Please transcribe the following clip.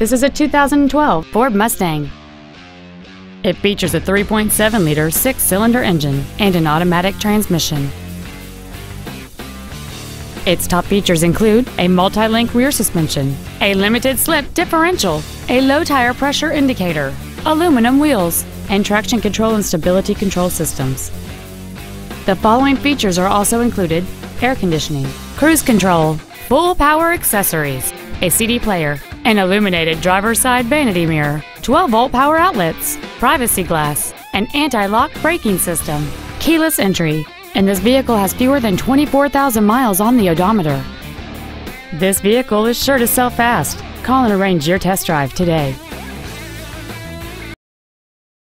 This is a 2012 Ford Mustang. It features a 3.7-liter six-cylinder engine and an automatic transmission. Its top features include a multi-link rear suspension, a limited slip differential, a low tire pressure indicator, aluminum wheels, and traction control and stability control systems. The following features are also included air conditioning, cruise control, full power accessories, a CD player, an illuminated driver's side vanity mirror, 12 volt power outlets, privacy glass, an anti lock braking system, keyless entry, and this vehicle has fewer than 24,000 miles on the odometer. This vehicle is sure to sell fast. Call and arrange your test drive today.